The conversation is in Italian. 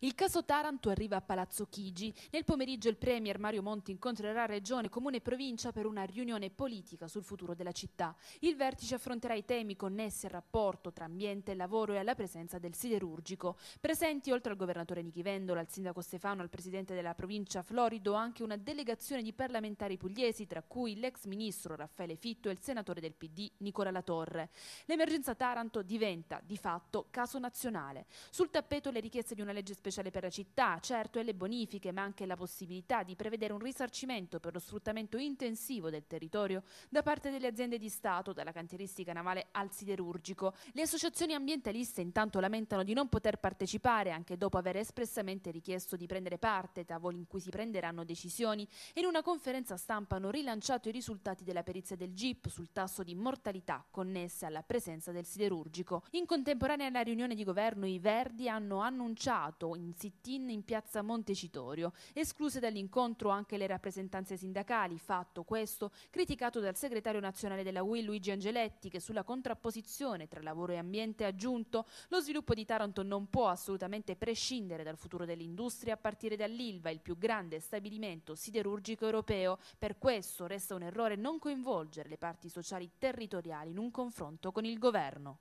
Il caso Taranto arriva a Palazzo Chigi. Nel pomeriggio il Premier Mario Monti incontrerà Regione, Comune e Provincia per una riunione politica sul futuro della città. Il vertice affronterà i temi connessi al rapporto tra ambiente e lavoro e alla presenza del siderurgico. Presenti oltre al governatore Nichi Vendola, al sindaco Stefano, al presidente della provincia Florido, anche una delegazione di parlamentari pugliesi, tra cui l'ex ministro Raffaele Fitto e il senatore del PD Nicola Latorre. L'emergenza Taranto diventa di fatto caso nazionale. Sul tappeto le richieste di una legge speciale per la città, certo e le bonifiche, ma anche la possibilità di prevedere un risarcimento per lo sfruttamento intensivo del territorio da parte delle aziende di Stato, dalla cantieristica navale al siderurgico. Le associazioni ambientaliste intanto lamentano di non poter partecipare, anche dopo aver espressamente richiesto di prendere parte, tavoli in cui si prenderanno decisioni, in una conferenza stampa hanno rilanciato i risultati della perizia del GIP sul tasso di mortalità connesse alla presenza del siderurgico. In contemporanea alla riunione di governo i Verdi hanno annunciato in sit-in in piazza Montecitorio, escluse dall'incontro anche le rappresentanze sindacali, fatto questo criticato dal segretario nazionale della UI Luigi Angeletti che sulla contrapposizione tra lavoro e ambiente ha aggiunto lo sviluppo di Taranto non può assolutamente prescindere dal futuro dell'industria a partire dall'Ilva, il più grande stabilimento siderurgico europeo. Per questo resta un errore non coinvolgere le parti sociali territoriali in un confronto con il governo.